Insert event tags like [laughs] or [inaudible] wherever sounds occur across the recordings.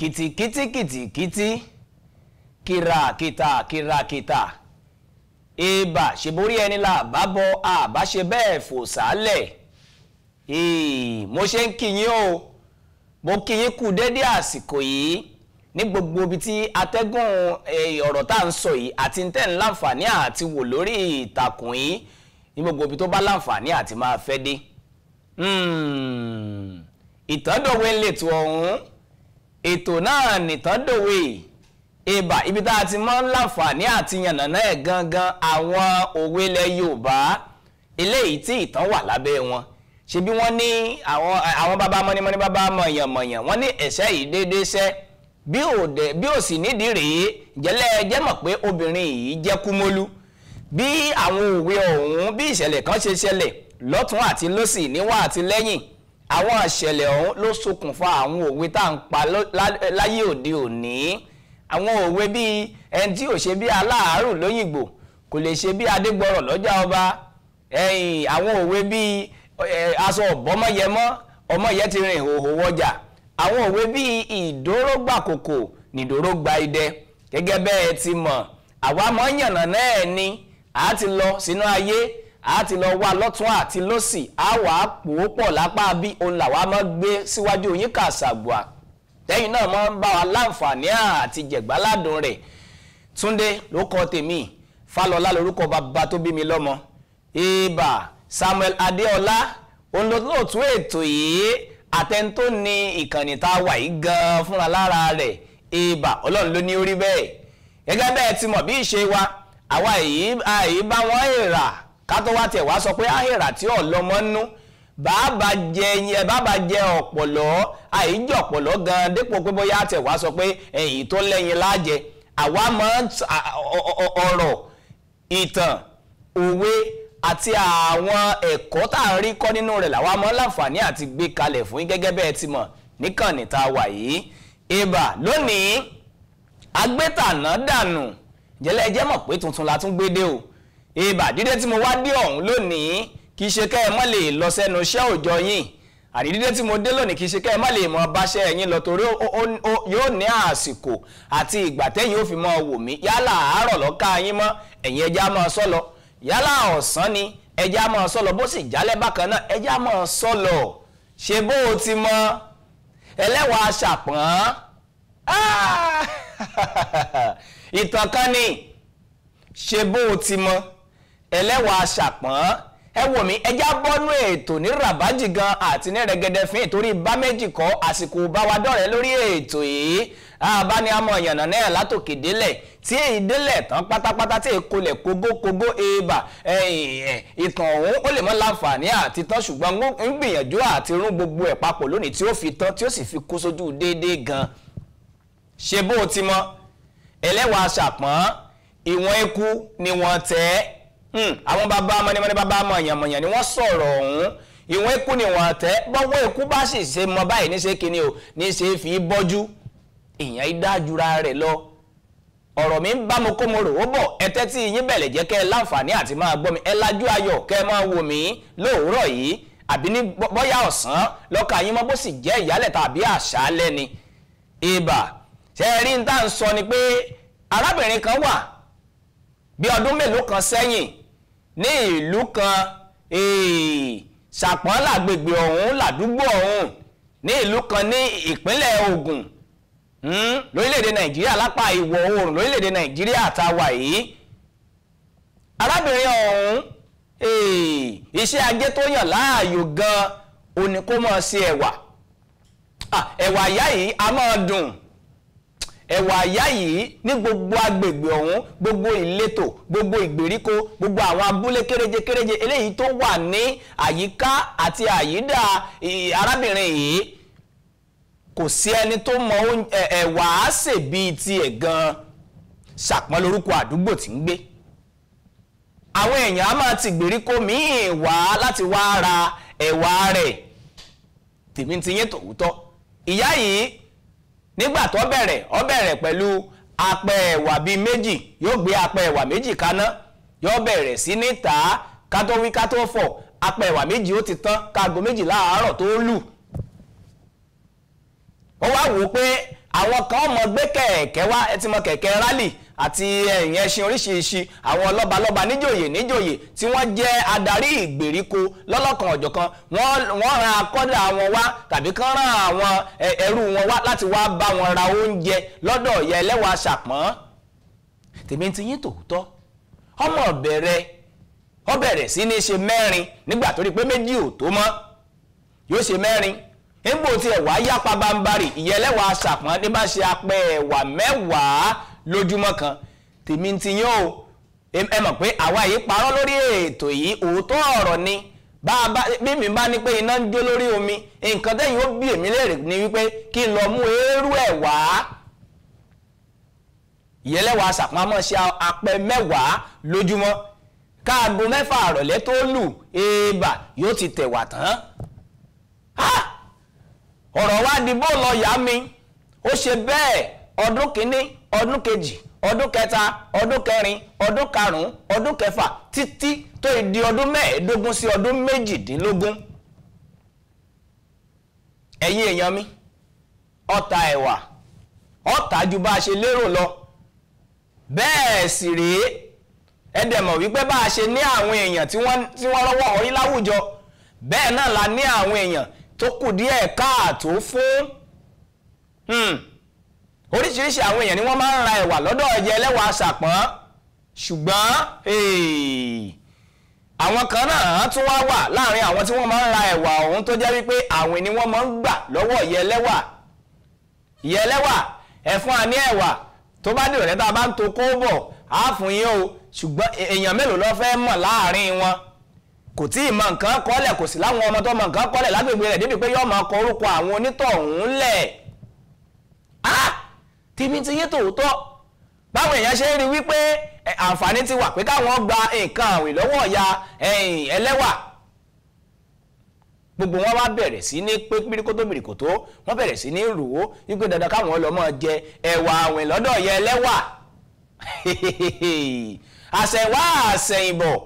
kìtìkìtìkìtì kìràkìtà kìràkìtà èèbà ṣèborí ẹni là bá bọ àbá ṣe bẹ́ẹ̀ fò sálẹ̀. Mo ṣe ń kíyín o. Mo kíyín kù dédé àsìkò yìí. Ní gbogbo ibi tí atẹ́gùn ọ̀rọ̀ tá à ń sọ yìí àti tẹ́ ń láǹfààní àti wò lórí ìtàkùn yìí ní gbogbo ibi tó bá láǹfààní àti máa fẹ́ dé. Ìtàndòwe ń lètò ọ̀hún ètò náà nìtàndòwe ìbà ibi tá a ti mọ́ láǹfààní àti yànnàná ẹ̀ gangan àwọn òwe ilẹ̀ Yorùbá. Eléyìí tí ìtàn wà lábẹ́ wọn. Ṣe bí wọ́n ní àwọn bàbá mọ́nímọ́ní bàbá mọ̀yànmọ̀yàn wọ́n ní ẹ̀ṣẹ́ yìí déédéé ṣẹ́. Bí ò dẹ̀ bí ò sì nídìí rèé jẹ́lẹ́ jẹ́ mọ̀ pé obìnrin yìí jẹ́ kúmólú? Bí àwọn òwe ọ̀hún bí ìṣẹ̀lẹ̀ kan ṣe ṣẹlẹ̀ lọ́tún àti lọ́sì níwá àti lẹ́yìn àwọn ìṣẹ̀lẹ̀ ọ̀hún ló ṣokùnfà àwọn òwe tá à ń pa láyé òde òní. Àwọn òwe bíi ẹni tí ò ṣe bí aláàárù lóyìnbó kò lè ṣe bí adégbọrọ lọ́jà ọba. Ẹ̀yìn àwọn òwe bíi aṣọ ọ̀bọ́mọyẹmọ́ ọmọyẹ ti rìn ìhòòhò wọjà. Àwọn òwe bíi ìdórógbà kòkò nìdórógbà idẹ. Gẹ́gẹ́ bẹ́ẹ̀ ti mọ̀ àwa mọ̀ yànnà náà ni. A ti lọ sínú ayé a ti lọ wá lọ́tún àti lọ́sì a wà á pò ó pọ̀ lápá bí òun làwa máa gbé síwájú yín kàṣàgbà tẹ́yìn náà máa ń bá wa láǹfààní àti jẹ̀gbáládùn rẹ̀. Túndé ló kọ tèmi. Falọlá lórúkọ bàbá tó bí mi lọ́mọ. Ibà samuel adéọlá. Olóòtú ètò yìí. Àtẹ̀ntó ní ìkànnì tá a wà yìí gan fúnra lára rẹ̀. Ibà ọlọ́run ló ní orí bẹ́ẹ̀. Gẹ́gẹ́ bẹ́ẹ̀ ti mọ̀ bí ìṣe wa àwa èyí bá wọn èrà ká tó wá tẹ̀ wá sọ pé àhèrà tí ọ̀lọ́mọ nú bàbá jẹ bàbá jẹ ọ̀pọ̀lọ́. Àìjọ ọ̀pọ̀lọ́ gan dépò pé bóyá tẹ̀ wá sọ pé ẹ̀yìn tó lẹ́yìn lájẹ. Àwa máa ń ọ̀rọ̀ ìtàn òwe àti àwọn ẹ̀kọ́ tá à ń rí kọ́ nínú rẹ̀ làwa máa ń láǹfààní àti gbé kalẹ̀ fún gẹ́gẹ́ bẹ́ẹ̀ ti mọ̀ níkànnì tá a wà yìí. Ibà lónìí agbétàná dànù. Jẹ́lẹ́ ẹjẹ́ mọ̀ pé tuntun la tún gbé dé o ibà dídé tí mo wá dé ọ̀hún lónìí kì í ṣe kẹ́ ẹ mọ́ lè lọ sẹ́nu iṣẹ́ òòjọ́ yín. Àdídé tí mo dé lónìí kì í ṣe kẹ́ ẹ má lè mọ báṣẹ́ ẹ̀yin lọ torí yóò ní àsìkò àti ìgbà tẹ́yìn ó fi mọ wò mí. Yálà àárọ̀ lọ́ka yín mọ́ ẹ̀yin ẹja máa sọ yálà ọ̀sán ni ẹja máa sọ bó sì jálẹ̀ bákan náà ẹja máa sọ ṣe bó o ti mọ? Ẹlẹ́wàá ṣàpọ́n [laughs] ìtàn kan ni. Ṣe bó o ti mọ ẹlẹ́wàá ṣàpọ́n ẹ wò mí ẹjá bọ́nú ètò ní rabaji gan àti ní rẹ̀gẹ̀dẹ̀ fín ìtorí bá méjì kọ́ àsìkò bá wa dọ̀rẹ́ lórí ètò yìí. Abániamọ̀ ìyànnà náà látòkè délẹ̀ tí èyí délẹ̀ tán pátápátá tí èyí kolẹ̀ kógókógó èèbà ìtàn ọ̀hún ó lè mọ́ láǹfààní àti tán ṣùgbọ́n ń gbìyànjú àti rún gbogbo ẹ̀ papọ̀ lónìí tí ó fi tán tí ó sì fi kú sójú déédéé gan. Ṣe bó o ti mọ? Ẹlẹ́wàá ṣàpọ́n ìwọ̀n eku ni wọ́n tẹ́ àwọn bàbá mọ́nímọ́ní bàbá mọ̀yànmọ̀yàn ni wọ́n sọ̀rọ̀ ọ̀hún. Ìwọ̀n eku ni wọ́n tẹ́. Bọ́wọ́ eku bá sì ṣe mọ báyìí níṣe kíni o níṣe fi bọ́jú. Èèyàn ìdájúra rẹ̀ lọ. Ọ̀rọ̀ mi ń bá mo kó mo rò ó bọ̀. Ẹ tẹ́tí yín bẹ̀lẹ̀ jẹ́ kẹ́ ẹ láǹfààní àti máa gbọ́ mi. Ẹ lajú ayọ̀ kẹ́ ẹ máa wò mí lóòrọ̀ yìí. Àbí ní bọ́yá ọ̀sán lọ́ka yín mọ́ bó sì jẹ́ ìyálẹ̀ tàbí àṣálẹ́ ni. Ibà ṣe é rí n tá à sọ ni pé arábìnrin kan wà bí ọdún mélòó kan sẹ́yìn ní ìlú kan ṣàpọ́n làgbègbè ọ̀hún làdúgbò ọ̀hún ní ìlú kan ní ìpínlẹ̀ Ògùn lórílẹ̀‐èdè Nàìjíríà lápá ìwọ̀ oòrùn lórílẹ̀‐èdè Nàìjíríà tá a wà yìí. Arábìnrin ọ̀hún iṣẹ́ ajé tó yàn láàyò gan òní kó mọ̀ sí ẹ̀wà. Ẹ̀wà ìyá yìí a máa dùn ẹ̀wà àyá yìí ní gbogbo agbègbè ọ̀hún gbogbo ìletò gbogbo ìgbèríko gbogbo àwọn abúlé kéréje kéréje eléyìí tó wà ní àyíká àti àyídà arábìnrin yìí. Kò sí ẹni tó mọ ẹ̀wà àásè bíi tiẹ̀ gan ṣàpọ́n àdúgbò tí ń gbé. Àwọn èèyàn á máa ti gbèríko míì wá láti wá ra ẹ̀wà rẹ̀. Tèmi ti yín tòótọ́. Ìyá yìí nígbà tó bẹ̀rẹ̀ ó bẹ̀rẹ̀ pẹ̀lú apẹ ẹ̀wà bíi méjì yóò gbé apẹ ẹ̀wà méjì kaná yóò bẹ̀rẹ̀ sí ní tà á. Ká tó wí ká tó fọ̀ apẹ ẹ̀wà méjì ó ti tán káago méjì láàárọ̀ tó lù. Ó wá wò ó pé àwọn kan mọ gbé kẹ̀kẹ́ wá ẹ ti mọ kẹ̀kẹ́ rálì àti ẹ̀yìn ẹṣin oríṣiríṣi àwọn lọ́balọ́ba níjòyè níjòyè tí wọ́n jẹ́ adarí ìgbèríko lọ́lọ́kan ọ̀jọ̀kan. Wọ́n ran akọ́dà wọn wá tàbí kán ran àwọn ẹrú wọn wá láti wá bá wọn ra oúnjẹ lọ́dọ̀ ìyá ẹlẹ́wàá ṣàpọ́n. Tèmi ti yín tòótọ́. Ọmọ bẹ̀rẹ̀ ó bẹ̀rẹ̀ sí ní ṣe mẹ́rin nígbà tó rí pé méjì ò tó mọ́. Yóò ṣe mẹ́rin. Nígbò tí ẹ̀wà yá pabambarì ìyẹlẹ́wà ṣàpọ́n ní bá ṣe apẹ ẹ̀wà mẹ́wàá lójúmọ́ kan. Tèmi ti yán o. Ẹ mọ̀ pé àwa yìí parọ́ lórí ètò yìí. Òótọ́ ọ̀rọ̀ ni. Bí mi bá ní pé iná ń jó lórí omi nǹkan tẹ́yìn ó bí èmi léèrè ni wípé kí n lọ mú eérú ẹ̀ wá. Ìyẹlẹ́wà ṣàpọ́n mọ̀ ṣe apẹ mẹ́wàá lójúmọ́. Káàgó mẹ́fà àrọ̀lẹ́ tó lù èèbà yóò ti tẹ̀wà tán. Ọ̀rọ̀ wá di bó lọ yá mi. Ó ṣe bẹ́ẹ̀. Ọdún kìíní ọdún kejì ọdún kẹta ọdún kẹrin ọdún karùn-ún ọdún kẹfà títí tó di ọdún mẹ́ẹ̀ẹ́dógún sí ọdún méjìdínlógún. Ẹ̀yin èèyàn mi ọ̀tá ẹ̀wà ọ̀tá ju bá a ṣe lérò lọ. Bẹ́ẹ̀ sì rèé ẹ wípé bá a ṣe ní àwọn èèyàn tí wọ́n rọ́wọ́ ọ̀rí láwùjọ bẹ́ẹ̀ náà la ní àwọn èèyàn tó kù díẹ̀ káàtó fún oríṣiríṣi àwọn èèyàn ni wọ́n máa ń ra ẹ̀wà lọ́dọ̀ ẹ̀jẹ̀ ẹlẹ́wà ṣàpọ́n ṣùgbọ́n àwọn kan náà tún wá wà láàárín àwọn tí wọ́n máa ń ra ẹ̀wà ọ̀hún tó jẹ́ wípé àwìn ni wọ́n máa ń gbà lọ́wọ́ ìyẹ́ ẹlẹ́wà. Ìyẹ́ ẹlẹ́wà ẹ fún wa ní ẹ̀wà. Tó bá dìrọ̀lẹ́ tá a bá ń to kó bọ̀ á fún yín o. Ṣùgbọ́n èèyàn mélòó ló fẹ́ mọ̀ láàárín wọn? Kò tí ì mọ nǹkan kọ́lẹ̀ kò sí láwọn ọmọ tó mọ nǹkan kọ́lẹ̀ lágbègbè rẹ̀ débi pé yóò máa kọ orúkọ àwọn onítọ̀hún lẹ̀. Á tìmí ti yé tòótọ́. Báwọn èèyàn ṣe ń rí wípé àǹfààní ti wà pé káwọn gba nǹkan àwìn lọ́wọ́ ọ̀ya ẹlẹ́wà. Gbogbo wọn wá bẹ̀rẹ̀ sí ní pé píríkótó bìrìkótó wọ́n bẹ̀rẹ̀ sí ní rò ó wípé dandan káwọn lọ mọ́ jẹ ẹ̀wà àwìn lọ́dọ̀ ọ̀ya ẹlẹ́wà. [laughs] Àṣẹ̀wá àṣẹ̀yìnbọ̀.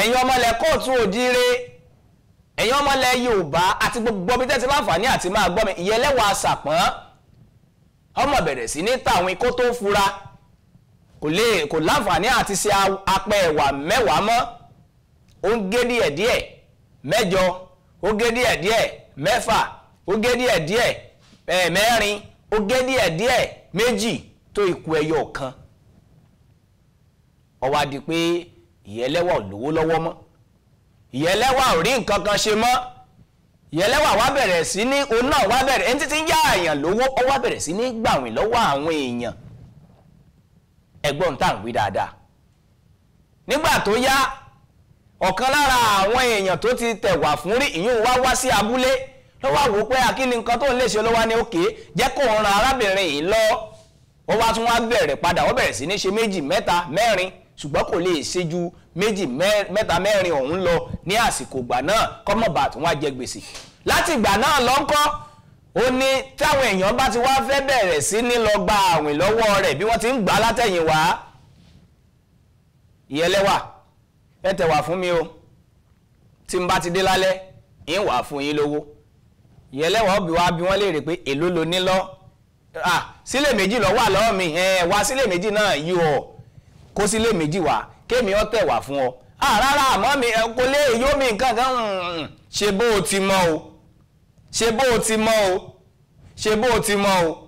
Ẹ̀yin ọmọlẹ̀ kóòtù òjíire ẹ̀yin ọmọlẹ̀ yorùbá àti gbogbo bí tẹ́tí láǹfààní àti máa gbọ́ mi ìyẹlẹ́wà àṣàpọ́n ọmọ bẹ̀rẹ̀ sí ní tàwọn ikó tó fura. Kò lè kò láǹfààní àti ṣe apẹ ẹ̀wà mẹ́wàá mọ́. Ó ń gé díẹ̀ díẹ̀ mẹ́jọ. Ó gé díẹ̀ díẹ̀ mẹ́fà. Ó gé díẹ̀ díẹ̀ mẹ́rin. Ó gé díẹ̀ díẹ̀ méjì tó ikú ẹyọ kan. Ó wá pé ìyẹlẹ́wà lówó lọ́wọ́ mọ́. Ìyẹlẹ́wà ò rí nǹkan kan ṣe mọ́ ìyẹlẹ́wà wá bẹ̀rẹ̀ sí ní òun náà wá bẹ̀rẹ̀ ẹni títí ń yá àyàn lówó ó wá bẹ̀rẹ̀ sí ní gbàwìn lọ́wọ́ àwọn èèyàn. Ẹgbọ́n tá à ń wí dáadáa. Nígbà tó yá ọ̀kan lára àwọn èèyàn tó ti tẹ̀wà fún rí ìyún wá wá sí abúlé ló wá wò pé nǹkan tó ń lè ṣe? Ló wá ní òkè jẹ́ kó ran arábìnrin yìí lọ. Ó wá tún wá bẹ̀rẹ̀ padà ó bẹ̀rẹ̀ sí ní ṣe méjì mẹ́ta mẹ́rin ṣùgbọ́n kò lè ṣe ju méjì mẹ́ta mẹ́rin ọ̀hún lọ ní àsìkò ìgbà náà kọ́mọ̀bà tó wá jẹ gbèsè. Láti ìgbà náà lọ́ńkọ́ ó ní táwọn èèyàn bá ti wá fẹ́ bẹ̀rẹ̀ sí ní lọ gba àwìn lọ́wọ́ rẹ̀ bí wọ́n ti ń gbà á látẹ̀yìn wá. Ìyẹlẹ́wà ẹ tẹ̀ wá fún mi o. Tí n bá ti dé lálẹ́ ń wà fún yín lówó. Ìyẹlẹ́wà ó bi wá bí wọ́n léèrè pé èló lo ní lọ? Sílẹ̀ méjì lọ wà lọ́wọ́ mi. Wá sílẹ̀ méjì náà yí o. Kó sílé méjì wá kémi ọ tẹ̀ wá fún ọ. Rárá àmọ́ mi kò lè yó mi nǹkan kan ṣe bó o ti mọ̀ o? Ṣe bó o ti mọ̀ o? Ṣe bó o ti mọ̀ o?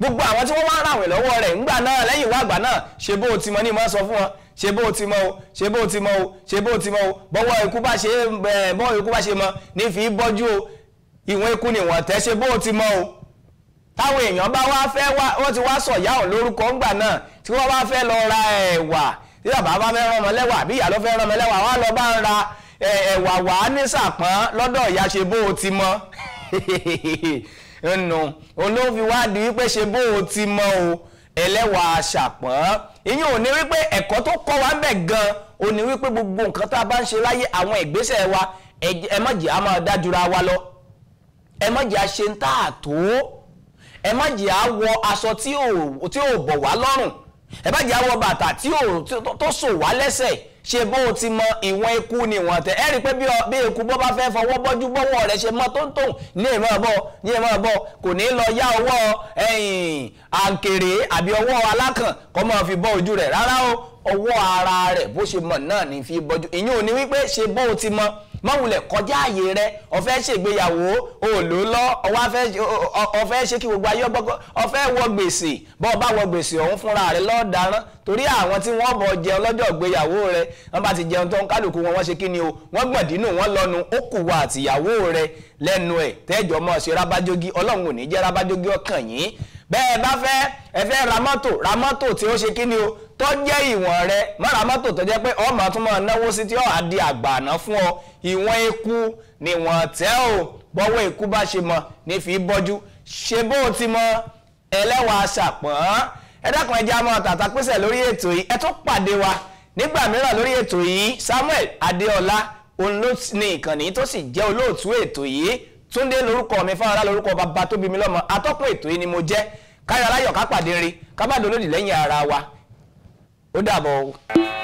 Gbogbo àwọn tí wọ́n wá ràwìn lọ́wọ́ rẹ̀ ńgbà náà lẹ́yìn ìwà àgbà náà ṣe bó o ti mọ̀ ní ìmọ̀ sọ fún wọn. Ṣe bó o ti mọ̀ o? Ṣe bó o ti mọ̀ o? Ṣe bó o ti mọ̀ o? Bọ́wọ́ ikú bá ṣe bọ́wọ́ ikú bá ṣe mọ̀ ní fi bọ́jú o. Ìwọ̀n ikú ni wọ́n tẹ́ ṣe bó o ti mọ̀ o? Táwọn èèyàn bá wá fẹ́ wọ́n ti wá sọ̀yá ọ̀ lórúkọ ńgbà náà tí wọ́n bá fẹ́ lọ ra ẹ̀wà tí bàbá bá fẹ́ rán ọmọ lẹ́wà bí ìyá ló fẹ́ rán ọmọ lẹ́wà wá lọ bá ń ra ẹ̀wà wà á ní sàpọ́n lọ́dọ̀ ìyá ṣe bó o ti mọ̀. Nù olófin wá di wípé ṣe bó o ti mọ̀ o ẹlẹ́wà ṣàpọ́n ìyẹn ò ní wípé ẹ̀kọ́ tó kọ́ wa ń bẹ̀ gan ò ní wípé gbogbo nǹkan tá a bá ń ṣe láyé àwọn ìgbésẹ̀ wa ẹ má jẹ́ a máa dájúra wa lọ. Ẹ má jẹ́ a ṣe ń tà tó. Ẹ má jẹ́ a wọ aṣọ tí ò bọ̀ wá lọ́rùn ẹ má jẹ́ a wọ bàtà tí tó sò wá lẹ́sẹ̀ ṣe bó o ti mọ ìwọ̀n eku ni ìwọ̀n tẹ. Ẹ rí i pé bí eku bọ́ bá fẹ́ fọwọ́ bọ́jú bọ́wọ́ rẹ̀ ṣe mọ́ tó ń tòun ní ìmọ̀ bọ́ ní ìmọ̀ bọ́. Kò ní lọ yá ọwọ́ àǹkèrè àbí ọwọ́ alákàn kọ́ máa fi bọ́ ojú rẹ̀. Rárá o ọwọ́ ara rẹ̀ bó ṣe mọ̀ náà ní fi bọ́jú. Ìyẹn ò ní wípé ṣe bó o ti mọ mọ̀wulẹ̀ kọjá àyè rẹ ọ̀fẹ́ ṣègbéyàwó òòlò lọ ọ̀fẹ́ ṣe kí gbogbo ayé ọgbọ́gbọ́ ọ̀fẹ́ wọ gbèsè bọ́ọ̀ bá wọ gbèsè ọ̀hún fúnra rẹ lọ́ọ̀daràn torí àwọn tí wọ́n bọ̀ jẹun lọ́jọ́ ìgbéyàwó rẹ wọ́n bá ti jẹun tó kálukú wọn wọ́n ṣe kí ni o wọ́n gbọ̀ndínú wọn lọ́nu ó kù wá àtìyàwó rẹ lẹ́nu ẹ̀ tẹ́jọ́ mọ́ ṣe rábájógí ọlọ́run ò ní jẹ́ rábájógí ọkàn yín. Bẹ́ẹ̀ bá fẹ́ ẹ fẹ́ ra mọ́tò ra mọ́tò tí ó ṣe kí ni o tó jẹ́ ìwọ̀n rẹ má ra mọ́tò tó jẹ́ pé ọmọ tún máa náwó sí tí á di àgbàná fún ọ. Ìwọ̀n eku ni wọ́n tẹ́ o. Bọ́wọ́ eku bá ṣe mọ ní fi bọ́jú. Ṣe bó o ti mọ? Ẹlẹ́wàá aṣàpọ̀n. Ẹ dákun ẹ jẹ́ á máa tàtà pèsè lórí ètò yìí. Ẹ tún pàdé wa nígbà mìíràn lórí ètò yìí. Samuel Adéọlá òun ló ní ìkànnì tó sì jẹ́ olóòtú ètò yìí. Túndé lórúkọ mi fáwọn lórúkọ bàbá tó mi lọ́mọ atọ́kùn ètò yìí ni mo jẹ́. Káyọ̀ aláyọ̀ ká pàdé rí ká bá lẹ́yìn ara wa ó dàbọ̀ o.